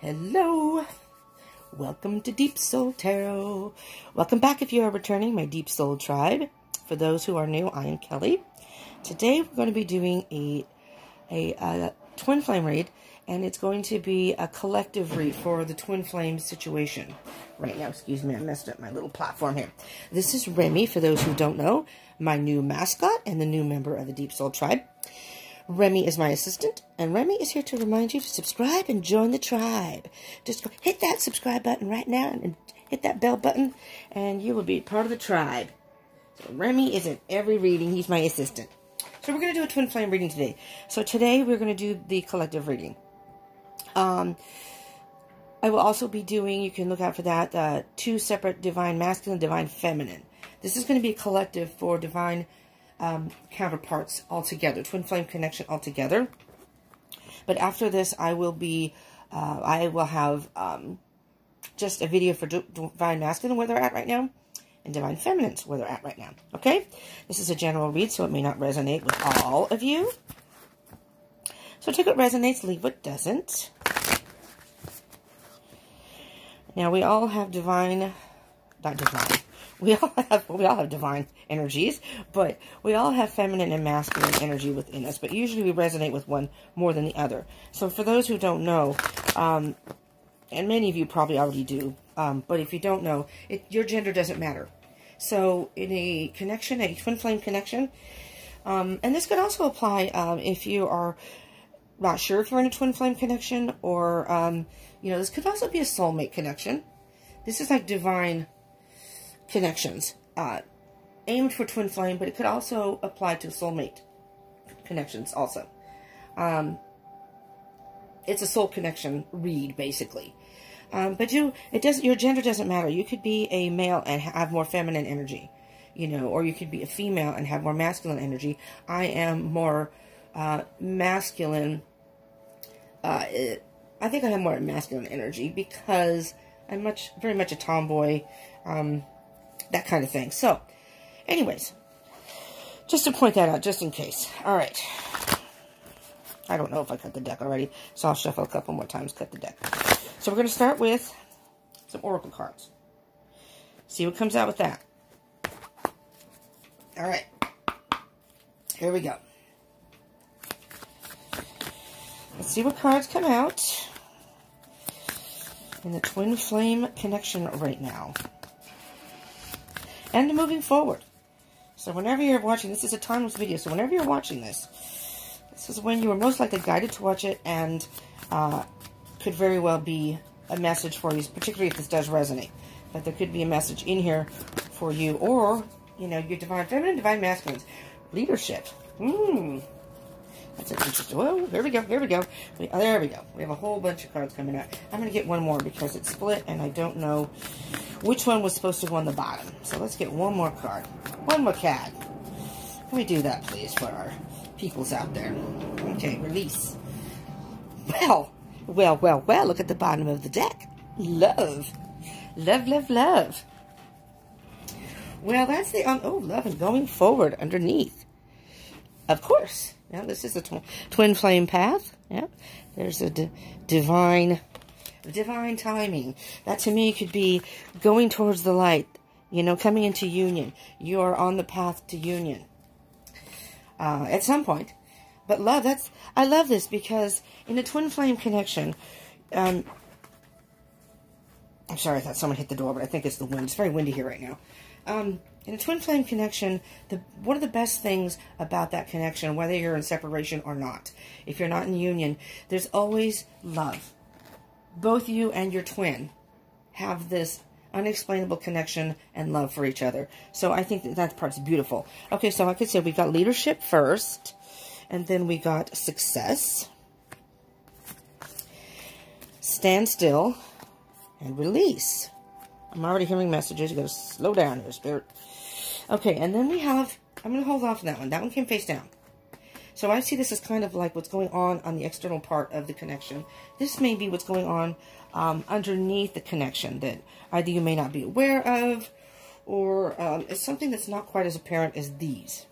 Hello. Welcome to Deep Soul Tarot. Welcome back if you are returning, my Deep Soul tribe. For those who are new, I am Kelly. Today we're going to be doing a, a, a twin flame read, and it's going to be a collective read for the twin flame situation. Right now, excuse me, I messed up my little platform here. This is Remy, for those who don't know, my new mascot and the new member of the Deep Soul tribe. Remy is my assistant, and Remy is here to remind you to subscribe and join the tribe. Just hit that subscribe button right now and hit that bell button, and you will be part of the tribe. So Remy is in every reading. He's my assistant. So we're going to do a twin flame reading today. So today we're going to do the collective reading. Um, I will also be doing, you can look out for that, uh, two separate divine masculine, divine feminine. This is going to be a collective for divine um, counterparts altogether, twin flame connection altogether. But after this, I will be, uh, I will have um, just a video for divine masculine where they're at right now, and divine feminines where they're at right now. Okay, this is a general read, so it may not resonate with all of you. So take what resonates, leave what doesn't. Now we all have divine, not divine, we all have we all have divine energies, but we all have feminine and masculine energy within us. But usually we resonate with one more than the other. So for those who don't know, um, and many of you probably already do, um, but if you don't know, it, your gender doesn't matter. So in a connection, a twin flame connection, um, and this could also apply um, if you are not sure if you're in a twin flame connection, or um, you know, this could also be a soulmate connection. This is like divine connections. Uh, aimed for twin flame, but it could also apply to soulmate connections also. Um, it's a soul connection read, basically. Um, but you, it doesn't. Your gender doesn't matter. You could be a male and have more feminine energy, you know, or you could be a female and have more masculine energy. I am more uh, masculine. Uh, it, I think I have more masculine energy because I'm much, very much a tomboy. Um, that kind of thing. So, anyways, just to point that out, just in case. All right. I don't know if I cut the deck already, so I'll shuffle a couple more times, cut the deck. So we're going to start with some Oracle cards. See what comes out with that. All right. Here we go. Let's see what cards come out in the Twin Flame connection right now and moving forward. So whenever you're watching, this is a timeless video, so whenever you're watching this, this is when you are most likely guided to watch it and uh, could very well be a message for you, particularly if this does resonate. But there could be a message in here for you or, you know, your divine feminine, divine masculine. Leadership. Hmm. That's interesting. Well, here we go. Here we go. We, oh, there we go. We have a whole bunch of cards coming out. I'm going to get one more because it's split and I don't know which one was supposed to go on the bottom. So let's get one more card. One more card. Can we do that, please, for our peoples out there? Okay, release. Well, well, well, well, look at the bottom of the deck. Love. Love, love, love. Well, that's the, um, oh, love and going forward underneath. Of course. Yeah, this is a tw twin flame path. Yeah, there's a divine, divine timing. That to me could be going towards the light. You know, coming into union. You are on the path to union. Uh, at some point. But love, that's, I love this because in a twin flame connection, um, I'm sorry, I thought someone hit the door, but I think it's the wind. It's very windy here right now. Um, in a twin flame connection, the one of the best things about that connection, whether you're in separation or not, if you're not in union, there's always love. Both you and your twin have this unexplainable connection and love for each other. So I think that that part's beautiful. Okay, so like I said, we got leadership first, and then we got success, stand still, and release. I'm already hearing messages. You gotta slow down here, Spirit. Okay, and then we have, I'm going to hold off on that one. That one came face down. So I see this as kind of like what's going on on the external part of the connection. This may be what's going on um, underneath the connection that either you may not be aware of or um, it's something that's not quite as apparent as these.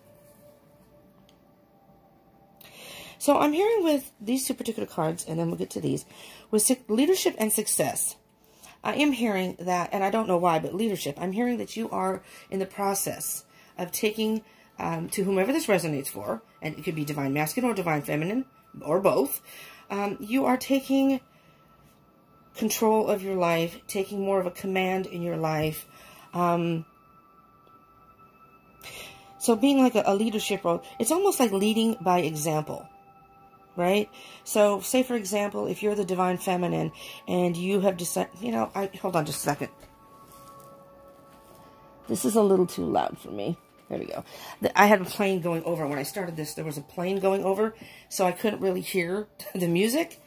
So I'm hearing with these two particular cards, and then we'll get to these, with leadership and success. I am hearing that, and I don't know why, but leadership. I'm hearing that you are in the process of taking um, to whomever this resonates for, and it could be divine masculine or divine feminine, or both. Um, you are taking control of your life, taking more of a command in your life. Um, so being like a, a leadership role, it's almost like leading by example right? So, say for example, if you're the divine feminine and you have decided, you know, I hold on just a second. This is a little too loud for me. There we go. I had a plane going over. When I started this, there was a plane going over, so I couldn't really hear the music.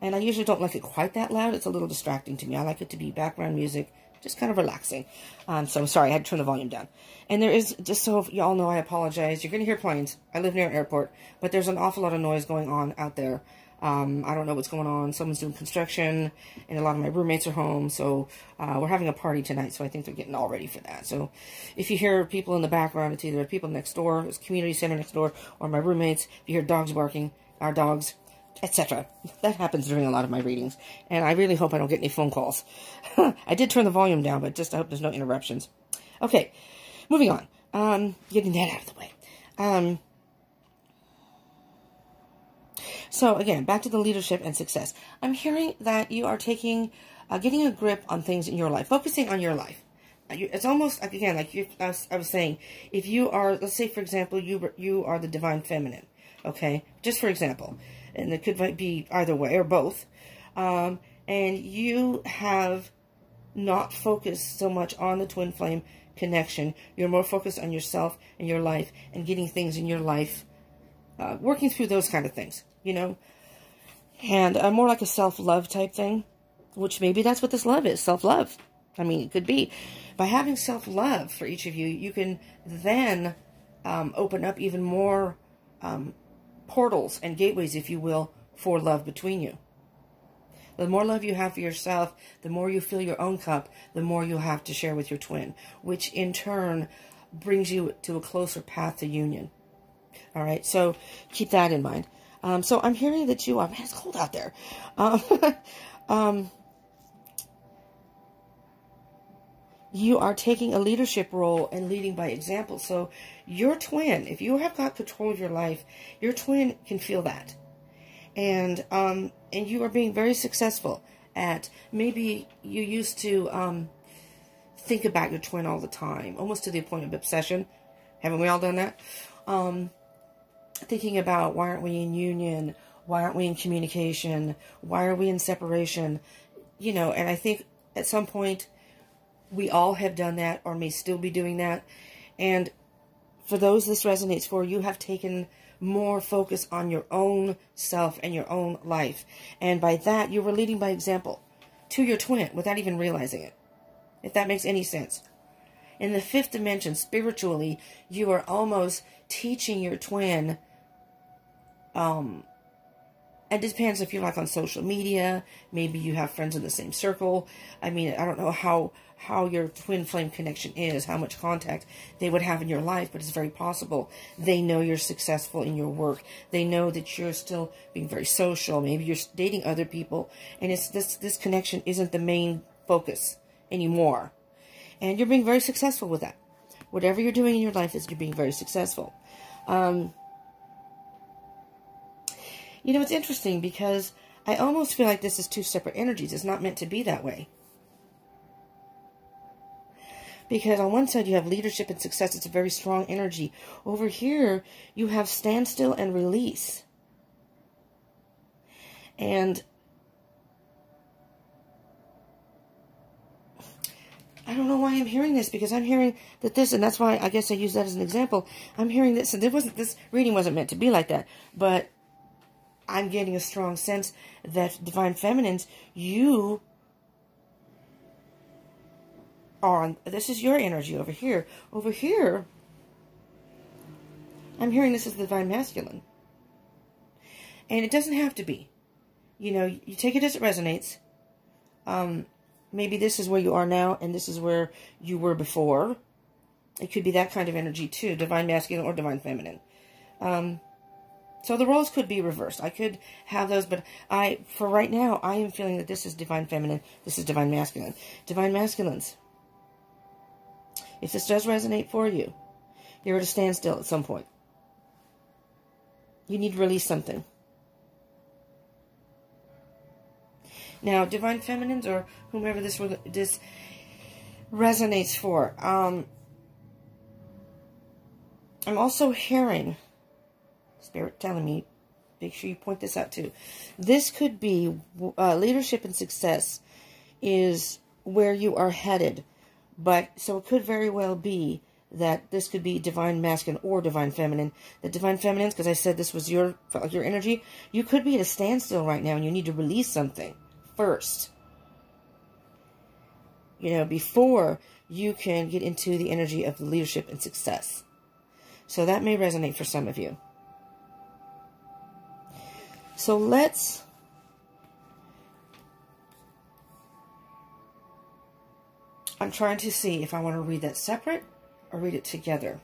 And I usually don't like it quite that loud. It's a little distracting to me. I like it to be background music, just kind of relaxing. Um, so I'm sorry, I had to turn the volume down. And there is, just so y'all know, I apologize. You're going to hear planes. I live near an airport, but there's an awful lot of noise going on out there. Um, I don't know what's going on. Someone's doing construction, and a lot of my roommates are home, so uh, we're having a party tonight, so I think they're getting all ready for that. So if you hear people in the background, it's either people next door, it's community center next door, or my roommates. If you hear dogs barking, our dogs, etc. That happens during a lot of my readings, and I really hope I don't get any phone calls. I did turn the volume down, but just I hope there's no interruptions. Okay, moving on. Um, getting that out of the way. Um, so again, back to the leadership and success. I'm hearing that you are taking, uh, getting a grip on things in your life, focusing on your life. It's almost like again, like you, I, was, I was saying, if you are, let's say for example, you you are the divine feminine, okay? Just for example, and it could be either way or both. Um, and you have not focused so much on the twin flame connection. You're more focused on yourself and your life and getting things in your life, uh, working through those kind of things you know, and uh, more like a self-love type thing, which maybe that's what this love is, self-love. I mean, it could be. By having self-love for each of you, you can then um, open up even more um, portals and gateways, if you will, for love between you. The more love you have for yourself, the more you fill your own cup, the more you have to share with your twin, which in turn brings you to a closer path to union. All right, so keep that in mind. Um, so I'm hearing that you are, man, it's cold out there. Um, um, you are taking a leadership role and leading by example. So your twin, if you have got control of your life, your twin can feel that. And, um, and you are being very successful at, maybe you used to, um, think about your twin all the time, almost to the point of obsession. Haven't we all done that? Um, thinking about why aren't we in union? Why aren't we in communication? Why are we in separation? You know, and I think at some point we all have done that or may still be doing that. And for those this resonates for, you have taken more focus on your own self and your own life. And by that, you were leading by example to your twin without even realizing it. If that makes any sense. In the fifth dimension, spiritually, you are almost teaching your twin um, it depends if you're like on social media. Maybe you have friends in the same circle. I mean, I don't know how how your twin flame connection is, how much contact they would have in your life, but it's very possible. They know you're successful in your work. They know that you're still being very social. Maybe you're dating other people, and it's this this connection isn't the main focus anymore. And you're being very successful with that. Whatever you're doing in your life is you're being very successful. Um, you know, it's interesting because I almost feel like this is two separate energies. It's not meant to be that way. Because on one side you have leadership and success. It's a very strong energy. Over here, you have standstill and release. And I don't know why I'm hearing this because I'm hearing that this, and that's why I guess I use that as an example. I'm hearing this, and there wasn't this reading wasn't meant to be like that, but I'm getting a strong sense that Divine Feminines, you are on, this is your energy over here. Over here, I'm hearing this is the Divine Masculine. And it doesn't have to be. You know, you take it as it resonates. Um, maybe this is where you are now and this is where you were before. It could be that kind of energy too, Divine Masculine or Divine Feminine. Um, So the roles could be reversed. I could have those, but I, for right now, I am feeling that this is divine feminine, this is divine masculine. Divine masculines. If this does resonate for you, you're at a standstill at some point. You need to release something. Now, divine feminines or whomever this this resonates for, um, I'm also hearing Spirit telling me, make sure you point this out too. This could be uh, leadership and success is where you are headed. But so it could very well be that this could be divine masculine or divine feminine. The divine feminine, because I said this was your your energy, you could be at a standstill right now and you need to release something first. You know, before you can get into the energy of leadership and success. So that may resonate for some of you. So let's I'm trying to see if I want to read that separate or read it together.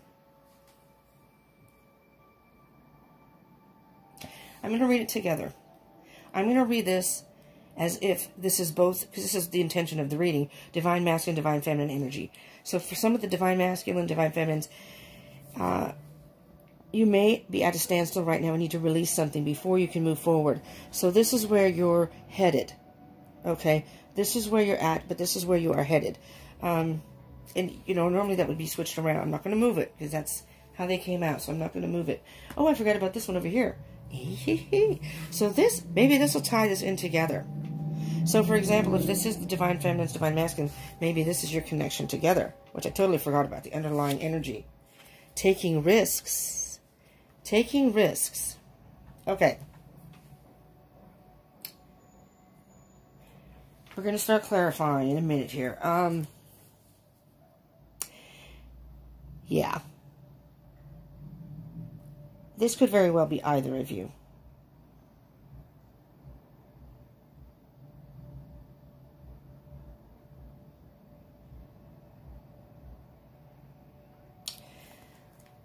I'm going to read it together. I'm going to read this as if this is both, because this is the intention of the reading, divine masculine, divine feminine energy. So for some of the divine masculine, divine feminines, uh, you may be at a standstill right now and need to release something before you can move forward. So this is where you're headed. Okay? This is where you're at, but this is where you are headed. Um, and, you know, normally that would be switched around. I'm not going to move it because that's how they came out. So I'm not going to move it. Oh, I forgot about this one over here. so this, maybe this will tie this in together. So, for example, if this is the Divine Feminine, Divine Masculine, maybe this is your connection together, which I totally forgot about, the underlying energy. Taking risks Taking risks. Okay. We're going to start clarifying in a minute here. Um, yeah. This could very well be either of you.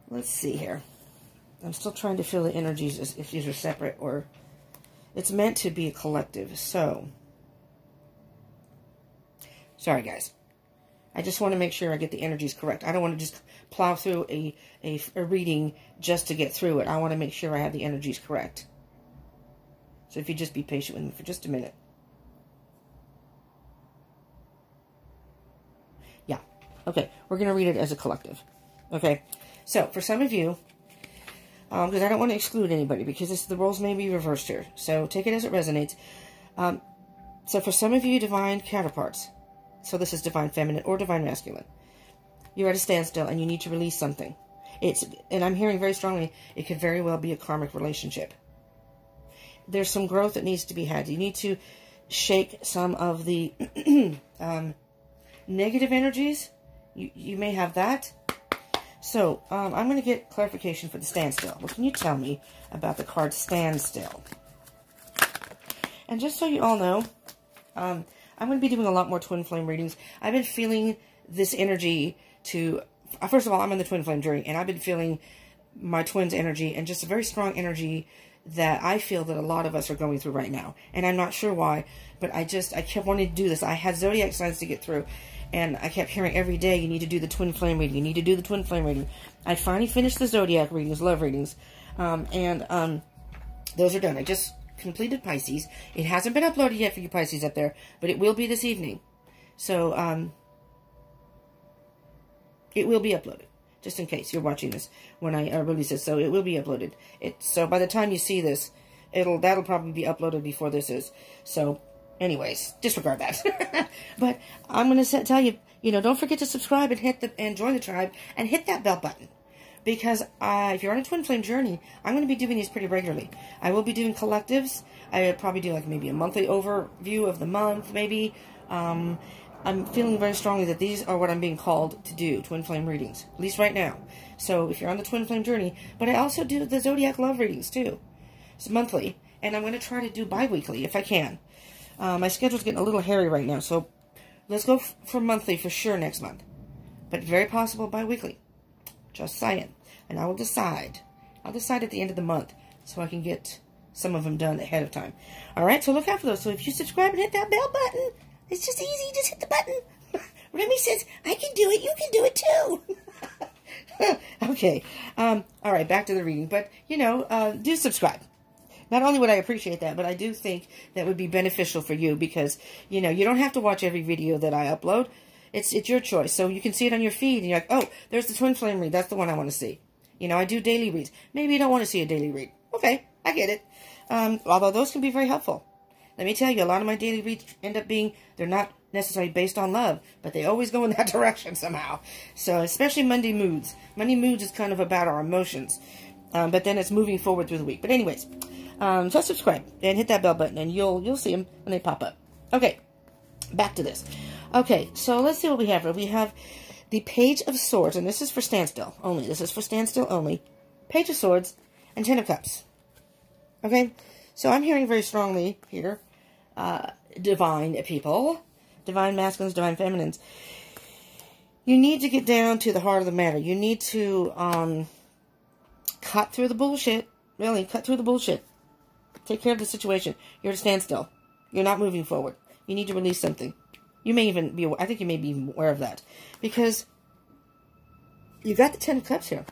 Let's see here. I'm still trying to feel the energies as if these are separate or it's meant to be a collective. So, sorry guys. I just want to make sure I get the energies correct. I don't want to just plow through a, a, a reading just to get through it. I want to make sure I have the energies correct. So if you just be patient with me for just a minute. Yeah. Okay. We're going to read it as a collective. Okay. So for some of you, because um, I don't want to exclude anybody because this, the roles may be reversed here. So take it as it resonates. Um, so for some of you divine counterparts, so this is divine feminine or divine masculine, you're at a standstill and you need to release something. It's and I'm hearing very strongly it could very well be a karmic relationship. There's some growth that needs to be had. You need to shake some of the um, negative energies. You you may have that so, um, I'm going to get clarification for the standstill. What can you tell me about the card standstill? And just so you all know, um, I'm going to be doing a lot more twin flame readings. I've been feeling this energy to, uh, first of all, I'm in the twin flame journey, and I've been feeling my twins' energy and just a very strong energy that I feel that a lot of us are going through right now. And I'm not sure why, but I just, I kept wanting to do this. I had zodiac signs to get through. And I kept hearing every day, you need to do the twin flame reading. You need to do the twin flame reading. I finally finished the zodiac readings, love readings. Um, and um, those are done. I just completed Pisces. It hasn't been uploaded yet for you Pisces up there, but it will be this evening. So, um, it will be uploaded, just in case you're watching this when I uh, release it. So it will be uploaded. It so by the time you see this, it'll that'll probably be uploaded before this is. So Anyways, disregard that. but I'm going to tell you, you know, don't forget to subscribe and hit the and join the tribe and hit that bell button. Because if you're on a twin flame journey, I'm going to be doing these pretty regularly. I will be doing collectives. I probably do like maybe a monthly overview of the month, maybe. Um, I'm feeling very strongly that these are what I'm being called to do, twin flame readings, at least right now. So if you're on the twin flame journey, but I also do the zodiac love readings too. It's monthly, and I'm going to try to do bi-weekly if I can. Uh, my schedule's getting a little hairy right now, so let's go for monthly for sure next month. But very possible bi-weekly. Just saying. And I will decide. I'll decide at the end of the month so I can get some of them done ahead of time. All right, so look out for those. So if you subscribe and hit that bell button, it's just easy. Just hit the button. Remy says, I can do it. You can do it too. okay. Um, all right, back to the reading. But, you know, uh, do subscribe. Not only would I appreciate that, but I do think that would be beneficial for you because, you know, you don't have to watch every video that I upload. It's it's your choice. So you can see it on your feed and you're like, oh, there's the Twin Flame read. That's the one I want to see. You know, I do daily reads. Maybe you don't want to see a daily read. Okay, I get it. Um, although those can be very helpful. Let me tell you, a lot of my daily reads end up being, they're not necessarily based on love, but they always go in that direction somehow. So, especially Monday Moods. Monday Moods is kind of about our emotions, um, but then it's moving forward through the week. But anyways, um, so subscribe and hit that bell button, and you'll you'll see them when they pop up. Okay, back to this. Okay, so let's see what we have here. We have the Page of Swords, and this is for standstill only. This is for standstill only. Page of Swords and Ten of Cups. Okay, so I'm hearing very strongly here, uh, divine people, divine masculines, divine feminines. You need to get down to the heart of the matter. You need to um, cut through the bullshit. Really, cut through the bullshit. Take care of the situation. You're at a standstill. You're not moving forward. You need to release something. You may even be, I think you may be aware of that. Because you got the Ten of Cups here.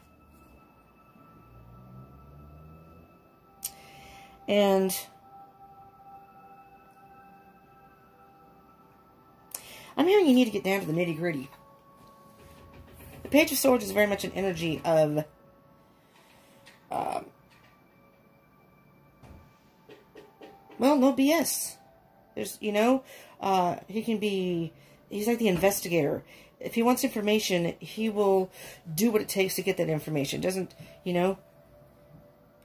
And I'm hearing you need to get down to the nitty gritty. The Page of Swords is very much an energy of um, well, no BS. There's, you know, uh, he can be, he's like the investigator. If he wants information, he will do what it takes to get that information. Doesn't, you know,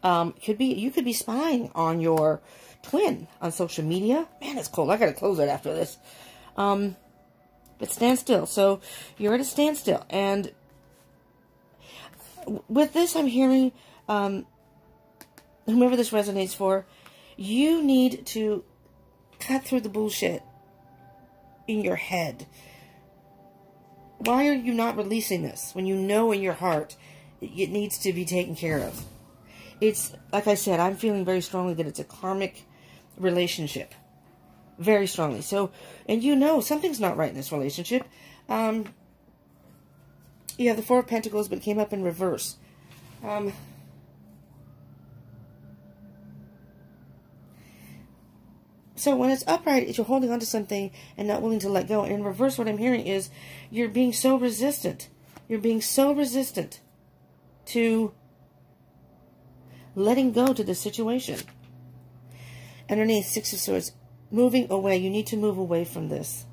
um, could be, you could be spying on your twin on social media. Man, it's cold. I gotta close it after this. Um, but stand still. So you're at a standstill. And with this, I'm hearing, um, whomever this resonates for, you need to cut through the bullshit in your head. Why are you not releasing this when you know in your heart it needs to be taken care of? It's, like I said, I'm feeling very strongly that it's a karmic relationship. Very strongly. So, and you know something's not right in this relationship. Um, you have the Four of Pentacles, but it came up in reverse. Um, So when it's upright, you're holding onto something and not willing to let go. And in reverse, what I'm hearing is you're being so resistant. You're being so resistant to letting go to the situation. Underneath, Six of Swords, moving away. You need to move away from this.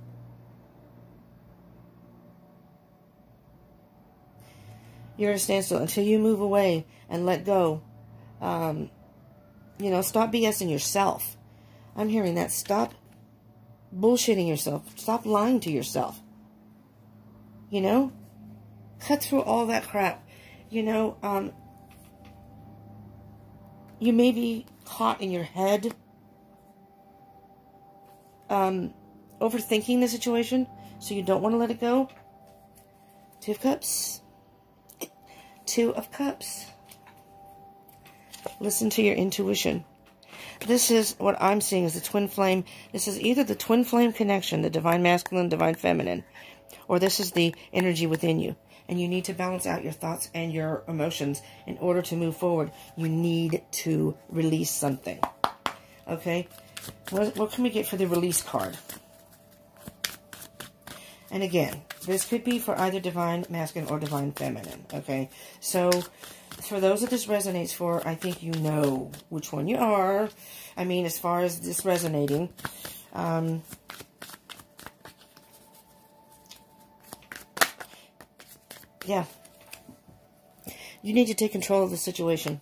You're at a standstill until you move away and let go. Um, you know, stop BSing yourself. I'm hearing that. Stop bullshitting yourself. Stop lying to yourself. You know? Cut through all that crap. You know, um, you may be caught in your head um, overthinking the situation, so you don't want to let it go. Two of Cups. Two of Cups. Listen to your intuition. This is what I'm seeing is the twin flame. This is either the twin flame connection, the divine masculine, divine feminine, or this is the energy within you. And you need to balance out your thoughts and your emotions in order to move forward. You need to release something. Okay? What, what can we get for the release card? And again, this could be for either divine masculine or divine feminine. Okay? So, for those that this resonates for, I think you know which one you are. I mean, as far as this resonating. Um, yeah. You need to take control of the situation.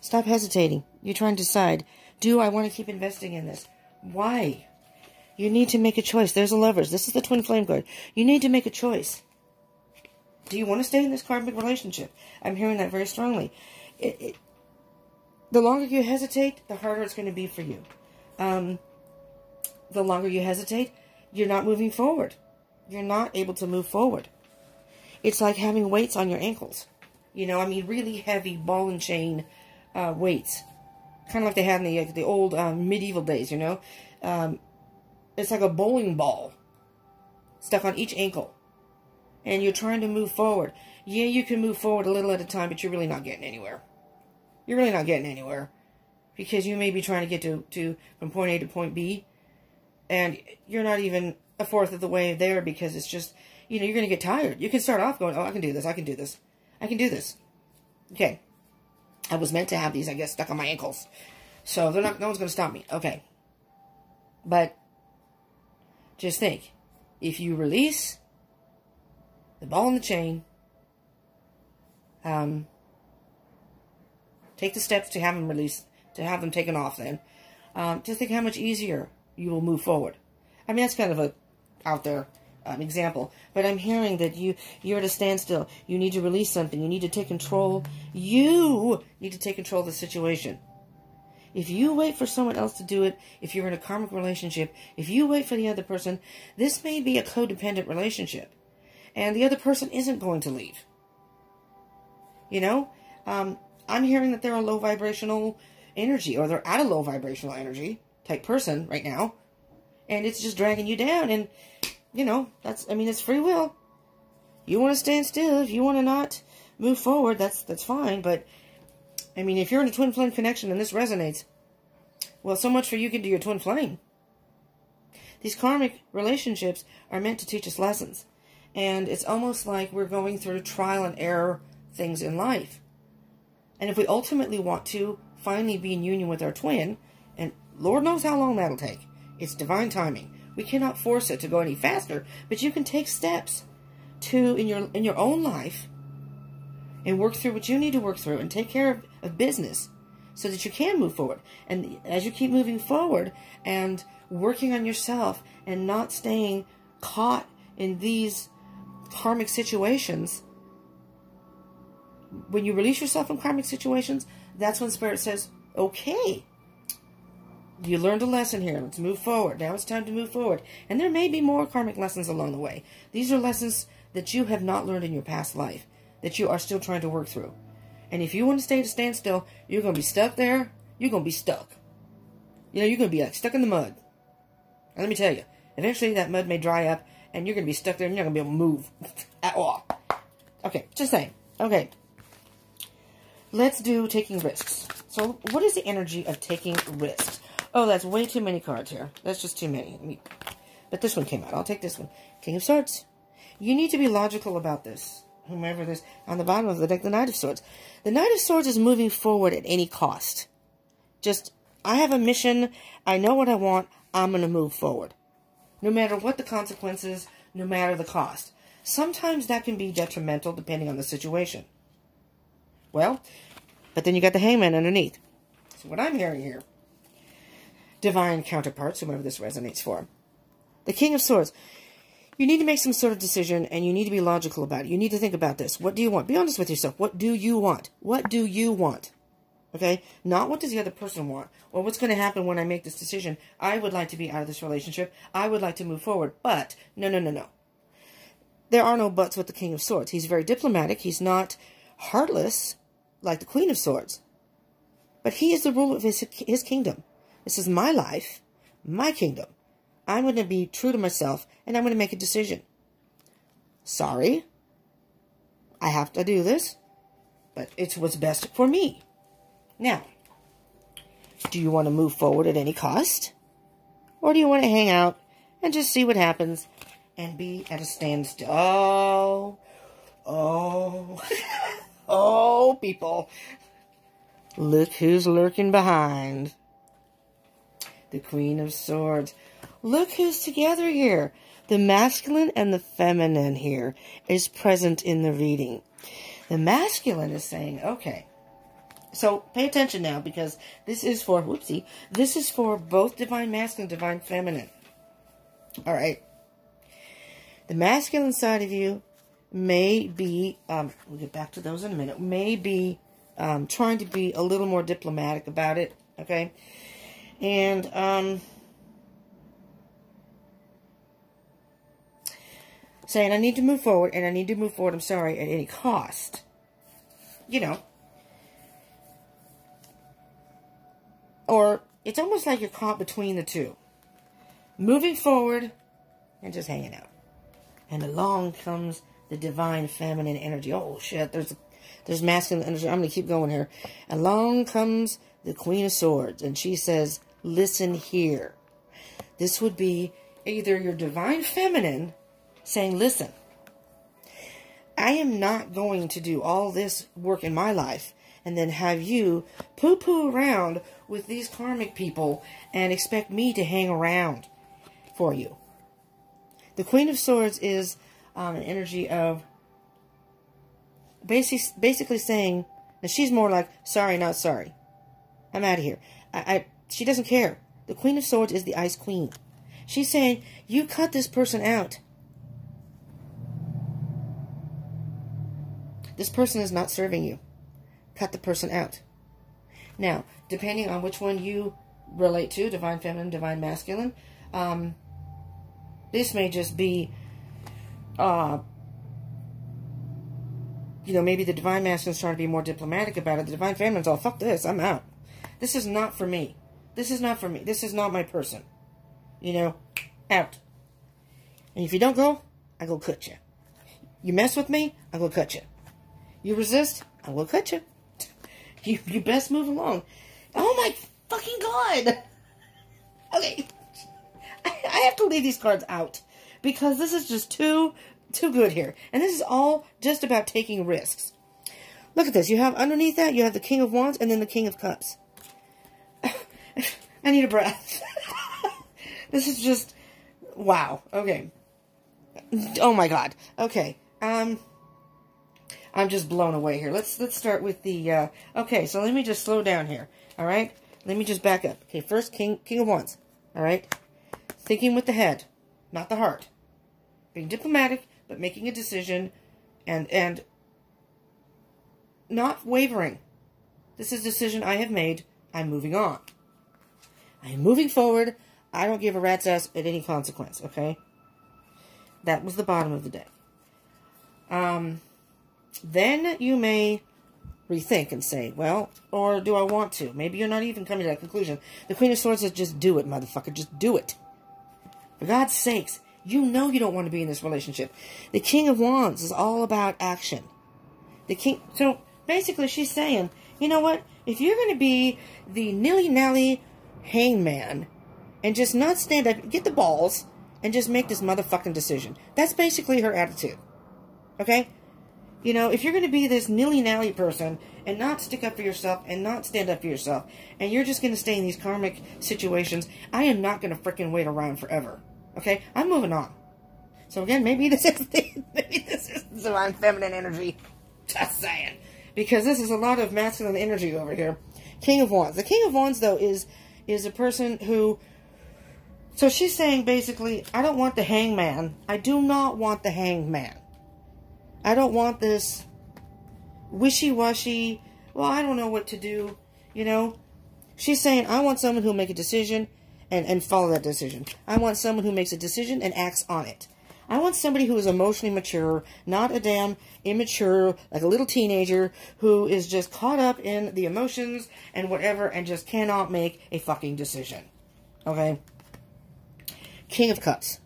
Stop hesitating. You're trying to decide, do I want to keep investing in this? Why? You need to make a choice. There's a lovers. This is the twin flame card. You need to make a choice. Do you want to stay in this karmic relationship? I'm hearing that very strongly. It, it, the longer you hesitate, the harder it's going to be for you. Um, the longer you hesitate, you're not moving forward. You're not able to move forward. It's like having weights on your ankles. You know, I mean, really heavy ball and chain uh, weights, kind of like they had in the the old um, medieval days. You know, um, it's like a bowling ball stuck on each ankle, and you're trying to move forward. Yeah, you can move forward a little at a time, but you're really not getting anywhere. You're really not getting anywhere because you may be trying to get to, to from point A to point B, and you're not even a fourth of the way there because it's just, you know, you're going to get tired. You can start off going, oh, I can do this, I can do this, I can do this. Okay. I was meant to have these, I guess, stuck on my ankles. So they're not, no one's going to stop me. Okay. But just think, if you release the ball and the chain, um, take the steps to have them released, to have them taken off then, um, just think how much easier you will move forward. I mean, that's kind of a out there um, example, but I'm hearing that you you're at a standstill. You need to release something. You need to take control. You need to take control of the situation. If you wait for someone else to do it, if you're in a karmic relationship, if you wait for the other person, this may be a codependent relationship, and the other person isn't going to leave. You know, um, I'm hearing that they're a low vibrational energy, or they're at a low vibrational energy type person right now, and it's just dragging you down. And you know, that's I mean, it's free will. You want to stand still if you want to not move forward. That's that's fine. But I mean, if you're in a twin flame connection and this resonates, well, so much for you can do your twin flame. These karmic relationships are meant to teach us lessons. And it's almost like we're going through trial and error things in life. And if we ultimately want to finally be in union with our twin, and Lord knows how long that'll take, it's divine timing. We cannot force it to go any faster, but you can take steps to in your in your own life and work through what you need to work through and take care of, of business so that you can move forward. And as you keep moving forward and working on yourself and not staying caught in these karmic situations, when you release yourself from karmic situations, that's when Spirit says, okay, you learned a lesson here. Let's move forward. Now it's time to move forward. And there may be more karmic lessons along the way. These are lessons that you have not learned in your past life, that you are still trying to work through. And if you want to stay to stand still, you're going to be stuck there. You're going to be stuck. You know, you're going to be like stuck in the mud. And let me tell you, eventually that mud may dry up and you're going to be stuck there and you're not going to be able to move at all. Okay, just saying. Okay. Let's do taking risks. So, what is the energy of taking risks? Oh, that's way too many cards here. That's just too many. But this one came out. I'll take this one. King of Swords. You need to be logical about this. Whomever this on the bottom of the deck, the Knight of Swords. The Knight of Swords is moving forward at any cost. Just, I have a mission. I know what I want. I'm going to move forward. No matter what the consequences, no matter the cost. Sometimes that can be detrimental depending on the situation. Well, but then you got the hangman underneath. So what I'm hearing here divine counterparts, whomever this resonates for. The King of Swords. You need to make some sort of decision and you need to be logical about it. You need to think about this. What do you want? Be honest with yourself. What do you want? What do you want? Okay? Not what does the other person want or what's going to happen when I make this decision. I would like to be out of this relationship. I would like to move forward. But, no, no, no, no. There are no buts with the King of Swords. He's very diplomatic. He's not heartless like the Queen of Swords. But he is the ruler of his, his kingdom. This is my life, my kingdom. I'm going to be true to myself and I'm going to make a decision. Sorry, I have to do this, but it's what's best for me. Now, do you want to move forward at any cost? Or do you want to hang out and just see what happens and be at a standstill? Oh, oh, oh, people. Look who's lurking behind the Queen of Swords. Look who's together here. The masculine and the feminine here is present in the reading. The masculine is saying, okay, so pay attention now because this is for, whoopsie, this is for both divine masculine divine feminine. All right. The masculine side of you may be, um, we'll get back to those in a minute, may be um, trying to be a little more diplomatic about it, okay? And, um, saying I need to move forward, and I need to move forward, I'm sorry, at any cost. You know. or it's almost like you're caught between the two. Moving forward and just hanging out. And along comes the divine feminine energy. Oh shit, there's there's masculine energy. I'm gonna keep going here. Along comes the Queen of Swords, and she says, Listen here. This would be either your divine feminine saying, Listen, I am not going to do all this work in my life and then have you poo poo around with these karmic people and expect me to hang around for you. The Queen of Swords is um, an energy of basically, basically saying, that she's more like, sorry, not sorry. I'm out of here. I, I, she doesn't care. The Queen of Swords is the Ice Queen. She's saying, you cut this person out. This person is not serving you. Cut the person out. Now, depending on which one you relate to, divine feminine, divine masculine, um, this may just be, uh, you know, maybe the divine masculine's trying to be more diplomatic about it. The divine feminine's all, fuck this, I'm out. This is not for me. This is not for me. This is not my person. You know, out. And if you don't go, I go cut you. You mess with me, I go cut you. You resist, I will cut you. You, you best move along. Oh my fucking god! Okay. I, I have to leave these cards out. Because this is just too, too good here. And this is all just about taking risks. Look at this. You have underneath that, you have the King of Wands and then the King of Cups. I need a breath. this is just, wow. Okay. Oh my god. Okay. Um... I'm just blown away here. Let's let's start with the, uh, okay, so let me just slow down here, all right? Let me just back up. Okay, first, King, King of Wands, all right? Thinking with the head, not the heart. Being diplomatic, but making a decision and, and not wavering. This is a decision I have made. I'm moving on. I am moving forward. I don't give a rat's ass at any consequence, okay? That was the bottom of the deck. Um, then you may rethink and say, well, or do I want to? Maybe you're not even coming to that conclusion. The Queen of Swords says, just do it, motherfucker. Just do it. For God's sakes, you know you don't want to be in this relationship. The King of Wands is all about action. The King, so basically she's saying, you know what? If you're going to be the nilly-nally hangman and just not stand up, get the balls, and just make this motherfucking decision. That's basically her attitude. Okay? You know, if you're going to be this nilly-nally person and not stick up for yourself and not stand up for yourself, and you're just going to stay in these karmic situations, I am not going to freaking wait around forever. Okay? I'm moving on. So again, maybe this is the, maybe this is divine feminine energy. Just saying. Because this is a lot of masculine energy over here. King of Wands. The King of Wands, though, is is a person who... So she's saying, basically, I don't want the hangman. I do not want the hangman. I don't want this wishy-washy, well, I don't know what to do, you know. She's saying, I want someone who'll make a decision and, and follow that decision. I want someone who makes a decision and acts on it. I want somebody who is emotionally mature, not a damn immature, like a little teenager who is just caught up in the emotions and whatever and just cannot make a fucking decision. Okay? King of Cups.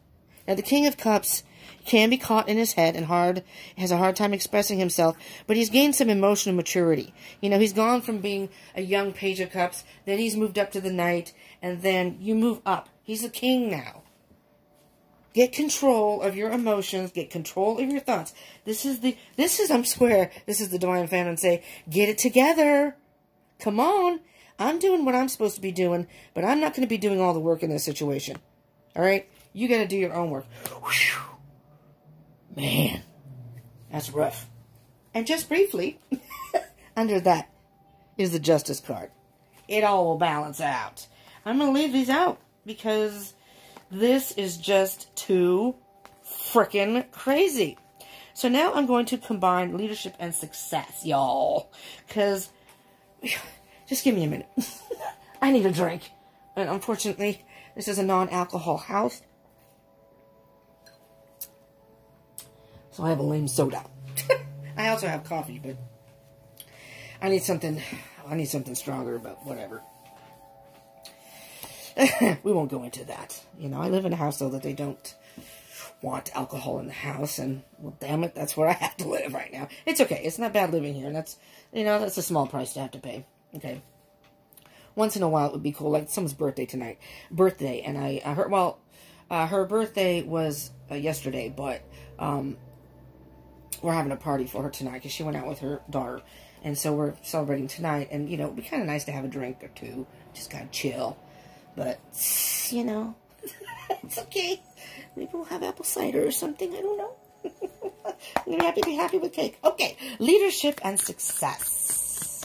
Now, the King of Cups can be caught in his head and hard has a hard time expressing himself, but he's gained some emotional maturity. You know, he's gone from being a young page of cups, then he's moved up to the knight, and then you move up. He's a king now. Get control of your emotions, get control of your thoughts. This is the this is I'm swear, this is the divine feminine say, get it together. Come on. I'm doing what I'm supposed to be doing, but I'm not going to be doing all the work in this situation. All right? You got to do your own work. Whew. Man, that's rough. And just briefly, under that is the Justice card. It all will balance out. I'm going to leave these out because this is just too freaking crazy. So now I'm going to combine leadership and success, y'all. Because, just give me a minute. I need a drink. And unfortunately, this is a non-alcohol house. So I have a lame soda. I also have coffee, but I need something, I need something stronger, but whatever. we won't go into that. You know, I live in a house, though, that they don't want alcohol in the house, and, well, damn it, that's where I have to live right now. It's okay. It's not bad living here, and that's, you know, that's a small price to have to pay. Okay. Once in a while, it would be cool. Like, someone's birthday tonight. Birthday, and I, I heard, well, uh, her birthday was uh, yesterday, but, um, we're having a party for her tonight because she went out with her daughter. And so we're celebrating tonight. And, you know, it'd be kind of nice to have a drink or two. Just kind of chill. But, you know, it's okay. Maybe we'll have apple cider or something. I don't know. I'm going to have to be happy with cake. Okay. Leadership and success.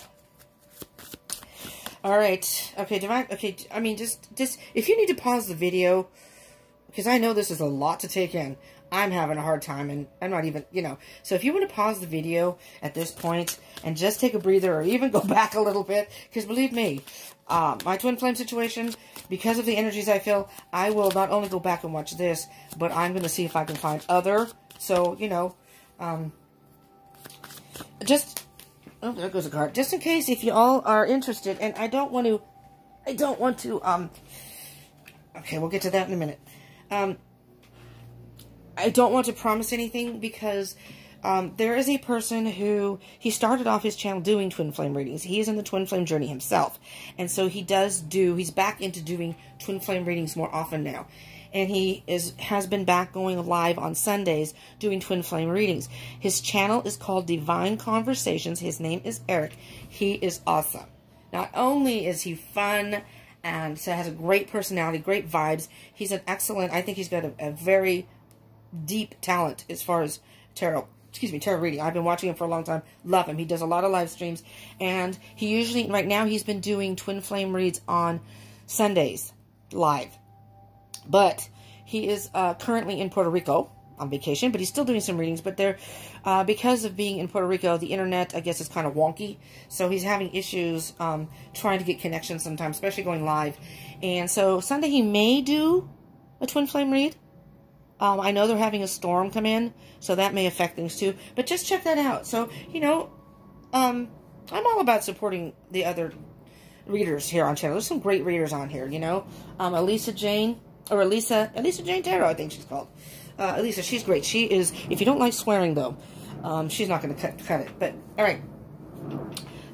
All right. Okay, divine. Okay, I mean, just, just, if you need to pause the video, because I know this is a lot to take in. I'm having a hard time and I'm not even, you know. So if you want to pause the video at this point and just take a breather or even go back a little bit, because believe me, uh, my twin flame situation, because of the energies I feel, I will not only go back and watch this, but I'm going to see if I can find other. So, you know, um, just, oh, there goes a card. Just in case if you all are interested, and I don't want to, I don't want to, um, okay, we'll get to that in a minute. Um, I don't want to promise anything because um, there is a person who he started off his channel doing twin flame readings. He is in the twin flame journey himself, and so he does do. He's back into doing twin flame readings more often now, and he is has been back going live on Sundays doing twin flame readings. His channel is called Divine Conversations. His name is Eric. He is awesome. Not only is he fun and so has a great personality, great vibes. He's an excellent. I think he's got a, a very deep talent as far as tarot excuse me, tarot reading. I've been watching him for a long time. Love him. He does a lot of live streams. And he usually, right now, he's been doing twin flame reads on Sundays live. But he is uh, currently in Puerto Rico on vacation, but he's still doing some readings. But they're, uh, because of being in Puerto Rico, the internet, I guess, is kind of wonky. So he's having issues um, trying to get connections sometimes, especially going live. And so Sunday he may do a twin flame read. Um, I know they're having a storm come in, so that may affect things too. But just check that out. So, you know, um, I'm all about supporting the other readers here on channel. There's some great readers on here, you know. Um, Elisa Jane, or Elisa, Elisa Jane Tarot, I think she's called. Uh, Elisa, she's great. She is, if you don't like swearing though, um, she's not going to cut, cut it. But, alright.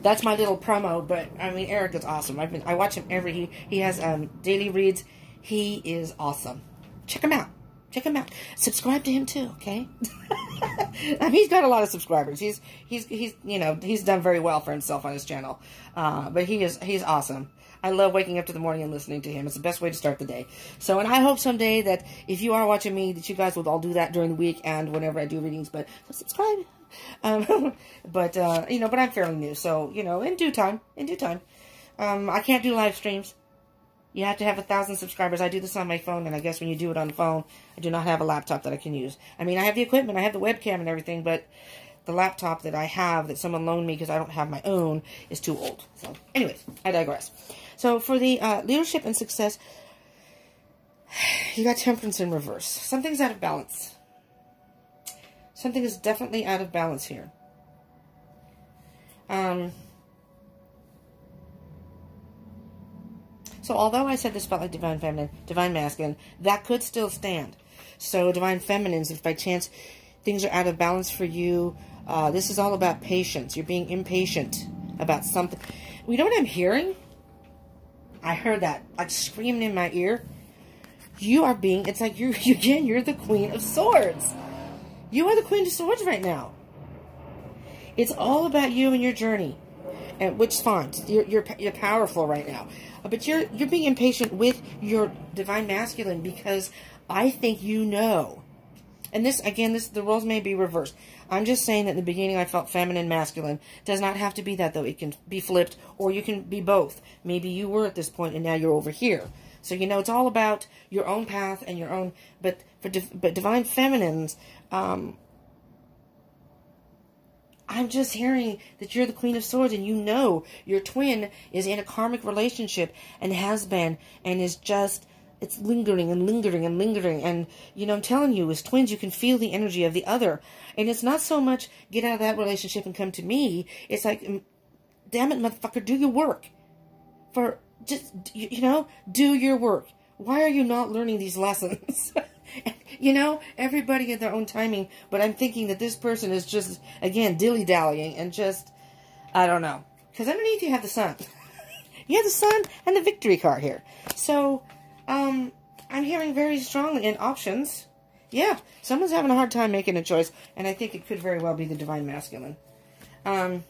That's my little promo, but, I mean, Eric is awesome. I've been, I watch him every, he, he has, um, daily reads. He is awesome. Check him out. Check him out. Subscribe to him too, okay? I mean, he's got a lot of subscribers. He's he's he's you know he's done very well for himself on his channel. Uh, but he is he's awesome. I love waking up to the morning and listening to him. It's the best way to start the day. So, and I hope someday that if you are watching me, that you guys will all do that during the week and whenever I do readings. But subscribe. Um, but uh, you know, but I'm fairly new, so you know, in due time, in due time. Um, I can't do live streams. You have to have a thousand subscribers. I do this on my phone, and I guess when you do it on the phone, I do not have a laptop that I can use. I mean, I have the equipment, I have the webcam and everything, but the laptop that I have that someone loaned me because I don't have my own is too old. So, anyways, I digress. So, for the uh, leadership and success, you got temperance in reverse. Something's out of balance. Something is definitely out of balance here. Um... So although I said this about like divine feminine, divine masculine, that could still stand. So divine feminines, if by chance things are out of balance for you, uh, this is all about patience. You're being impatient about something. We know what I'm hearing? I heard that like screaming in my ear. You are being, it's like you're, again, you're the queen of swords. You are the queen of swords right now. It's all about you and your journey. And which fine. You're, you're, you're powerful right now. But you're you're being impatient with your divine masculine because I think you know. And this again, this the roles may be reversed. I'm just saying that in the beginning I felt feminine, masculine. Does not have to be that though. It can be flipped, or you can be both. Maybe you were at this point and now you're over here. So you know it's all about your own path and your own. But for but divine feminines, um, I'm just hearing that you're the Queen of Swords and you know your twin is in a karmic relationship and has been and is just, it's lingering and lingering and lingering. And, you know, I'm telling you, as twins, you can feel the energy of the other. And it's not so much get out of that relationship and come to me. It's like, damn it, motherfucker, do your work. For just, you know, do your work. Why are you not learning these lessons? you know, everybody at their own timing, but I'm thinking that this person is just, again, dilly-dallying and just, I don't know. Because underneath you have the sun. you have the sun and the victory card here. So, um, I'm hearing very strongly in options. Yeah, someone's having a hard time making a choice, and I think it could very well be the Divine Masculine. Um,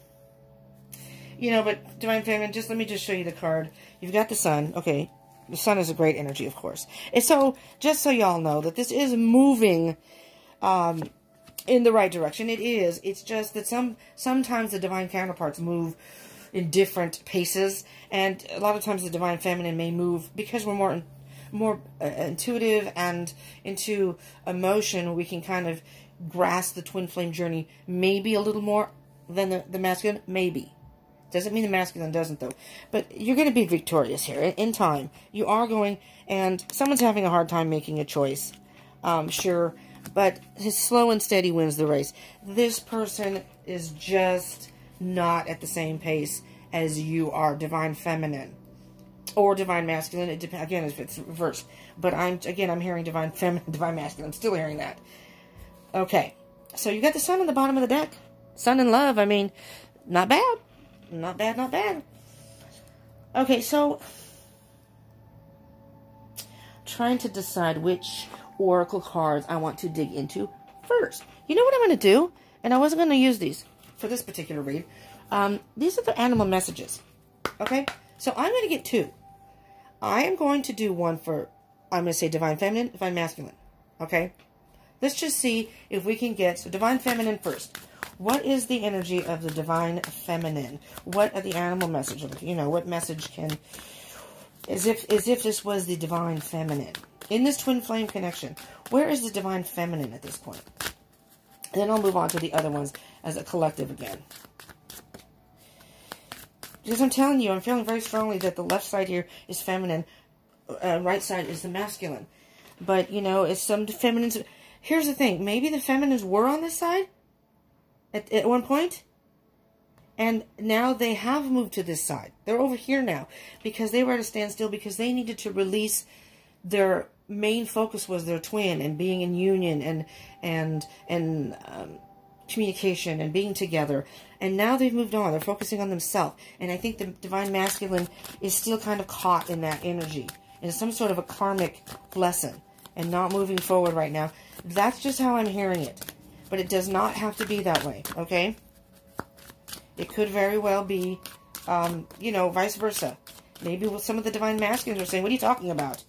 you know, but Divine Feminine, just let me just show you the card. You've got the sun. Okay, the sun is a great energy, of course. And so, just so y'all know that this is moving um, in the right direction. It is. It's just that some sometimes the divine counterparts move in different paces, and a lot of times the divine feminine may move because we're more more uh, intuitive and into emotion. We can kind of grasp the twin flame journey maybe a little more than the, the masculine, maybe. Doesn't mean the masculine doesn't, though. But you're going to be victorious here in time. You are going, and someone's having a hard time making a choice. Um, sure, but his slow and steady wins the race. This person is just not at the same pace as you are, divine feminine or divine masculine. It depends again if it's reversed. But I'm again I'm hearing divine feminine, divine masculine. I'm still hearing that. Okay, so you got the sun on the bottom of the deck. Sun and love. I mean, not bad. Not bad, not bad. Okay, so trying to decide which oracle cards I want to dig into first. You know what I'm going to do? And I wasn't going to use these for this particular read. Um, these are the animal messages. Okay? So I'm going to get two. I am going to do one for, I'm going to say Divine Feminine, Divine Masculine. Okay? Let's just see if we can get, so Divine Feminine first. What is the energy of the divine feminine? What are the animal message? You know, what message can, as if, as if this was the divine feminine. In this twin flame connection, where is the divine feminine at this point? Then I'll move on to the other ones as a collective again. Because I'm telling you, I'm feeling very strongly that the left side here is feminine, uh, right side is the masculine. But, you know, it's some feminines. Here's the thing. Maybe the feminines were on this side, at, at one point. And now they have moved to this side. They're over here now because they were at a standstill because they needed to release their main focus was their twin and being in union and and and um, communication and being together. And now they've moved on. They're focusing on themselves. And I think the divine masculine is still kind of caught in that energy in some sort of a karmic lesson and not moving forward right now. That's just how I'm hearing it. But it does not have to be that way, okay? It could very well be, um, you know, vice versa. Maybe with some of the divine masculines are saying, what are you talking about?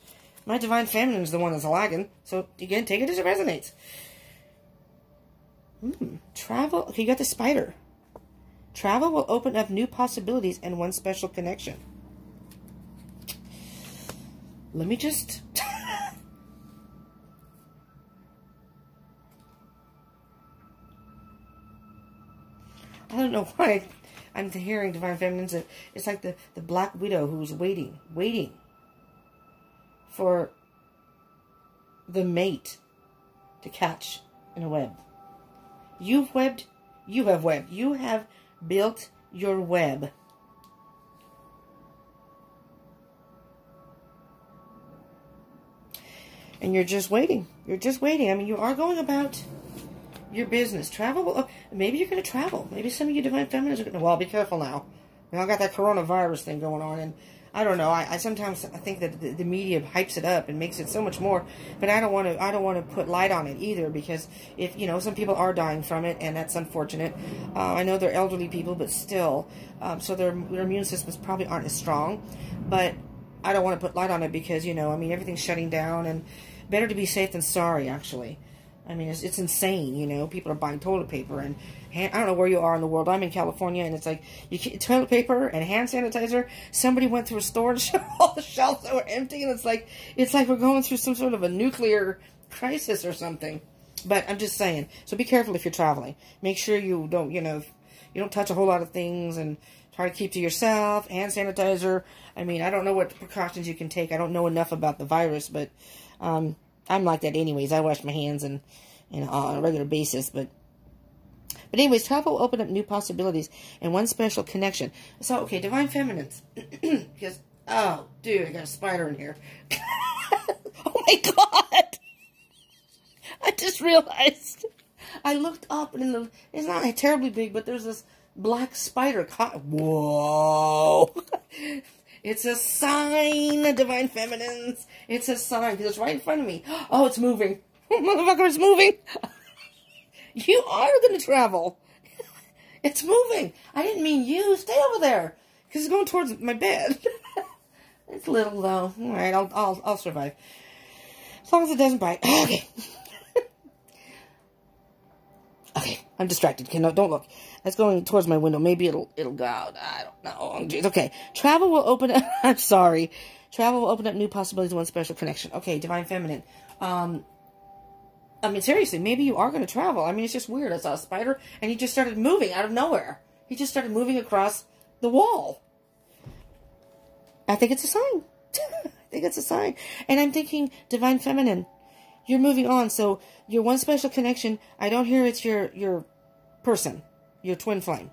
My divine feminine is the one that's lagging. So, again, take it as it resonates. Hmm, travel. Okay, you got the spider. Travel will open up new possibilities and one special connection. Let me just... don't know why I'm hearing Divine Feminines. It's like the, the Black Widow who's waiting, waiting for the mate to catch in a web. You've webbed, you have webbed. You have built your web. And you're just waiting. You're just waiting. I mean, you are going about your business. Travel. Maybe you're going to travel. Maybe some of you divine feminines are going to. Well, be careful now. You know, I got that coronavirus thing going on, and I don't know. I, I sometimes I think that the, the, media hypes it up and makes it so much more, but I don't want to. I don't want to put light on it either because if you know some people are dying from it and that's unfortunate. Uh, I know they're elderly people, but still, um, so their their immune systems probably aren't as strong. But I don't want to put light on it because you know I mean everything's shutting down and better to be safe than sorry actually. I mean, it's, it's insane, you know. People are buying toilet paper and hand, I don't know where you are in the world. I'm in California, and it's like you toilet paper and hand sanitizer. Somebody went through a store and all the shelves were empty, and it's like it's like we're going through some sort of a nuclear crisis or something. But I'm just saying. So be careful if you're traveling. Make sure you don't, you know, you don't touch a whole lot of things and try to keep to yourself. Hand sanitizer. I mean, I don't know what precautions you can take. I don't know enough about the virus, but um, I'm like that anyways. I wash my hands and, and uh, on a regular basis, but but anyways, travel opened up new possibilities and one special connection. So, okay, divine feminines, because Oh, dude, I got a spider in here. oh my god! I just realized. I looked up and the, it's not terribly big, but there's this black spider. Whoa! It's a sign, Divine Feminines. It's a sign because it's right in front of me. Oh, it's moving. Motherfucker, it's moving. you are going to travel. it's moving. I didn't mean you. Stay over there because it's going towards my bed. it's little though. All right, I'll I'll I'll survive as long as it doesn't bite. Okay. okay, I'm distracted. Okay, no, don't look. That's going towards my window. Maybe it'll it'll go out. I don't know. Okay. Travel will open up I'm sorry. Travel will open up new possibilities one special connection. Okay, divine feminine. Um I mean seriously, maybe you are gonna travel. I mean it's just weird. I saw a spider and he just started moving out of nowhere. He just started moving across the wall. I think it's a sign. I think it's a sign. And I'm thinking divine feminine. You're moving on, so your one special connection, I don't hear it's your your person your twin flame.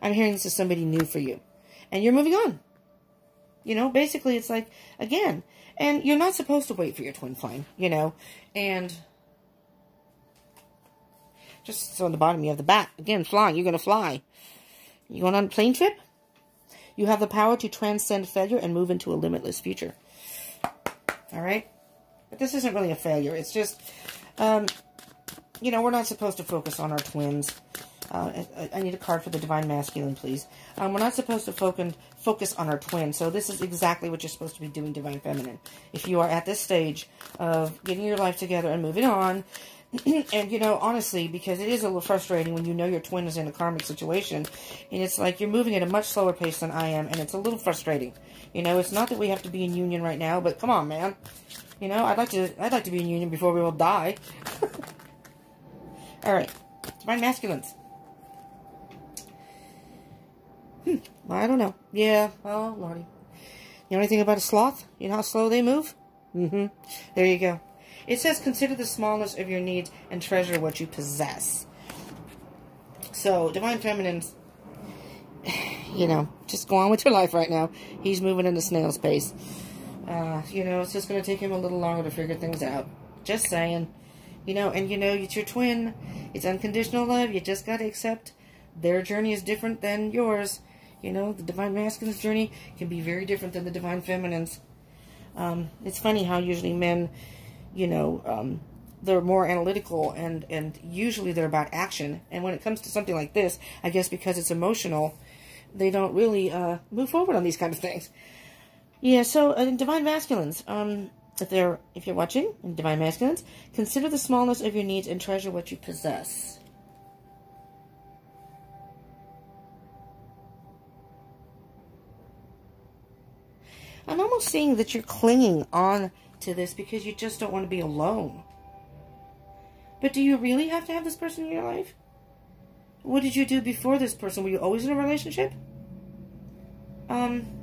I'm hearing this is somebody new for you. And you're moving on. You know, basically it's like, again, and you're not supposed to wait for your twin flame, you know, and just so on the bottom you have the bat. Again, flying. You're going to fly. You going on a plane trip? You have the power to transcend failure and move into a limitless future. All right? But this isn't really a failure. It's just, um, you know, we're not supposed to focus on our twins. Uh, I, I, need a card for the Divine Masculine, please. Um, we're not supposed to focus, focus on our twin, so this is exactly what you're supposed to be doing, Divine Feminine. If you are at this stage of getting your life together and moving on, and, you know, honestly, because it is a little frustrating when you know your twin is in a karmic situation, and it's like you're moving at a much slower pace than I am, and it's a little frustrating. You know, it's not that we have to be in union right now, but come on, man. You know, I'd like to, I'd like to be in union before we all die. all right, Divine Masculines. Hmm. I don't know. Yeah. Oh, Lordy. You know anything about a sloth? You know how slow they move? Mm-hmm. There you go. It says, consider the smallness of your needs and treasure what you possess. So, Divine Feminine's, you know, just go on with your life right now. He's moving into snail space. Uh, you know, it's just going to take him a little longer to figure things out. Just saying. You know, and you know, it's your twin. It's unconditional love. You just got to accept their journey is different than yours. You know, the Divine Masculine's journey can be very different than the Divine Feminine's. Um, it's funny how usually men, you know, um, they're more analytical and, and usually they're about action. And when it comes to something like this, I guess because it's emotional, they don't really uh, move forward on these kind of things. Yeah, so uh, Divine Masculines, um, if they're if you're watching, Divine Masculines, consider the smallness of your needs and treasure what you possess. I'm almost seeing that you're clinging on to this because you just don't want to be alone. But do you really have to have this person in your life? What did you do before this person? Were you always in a relationship? Um,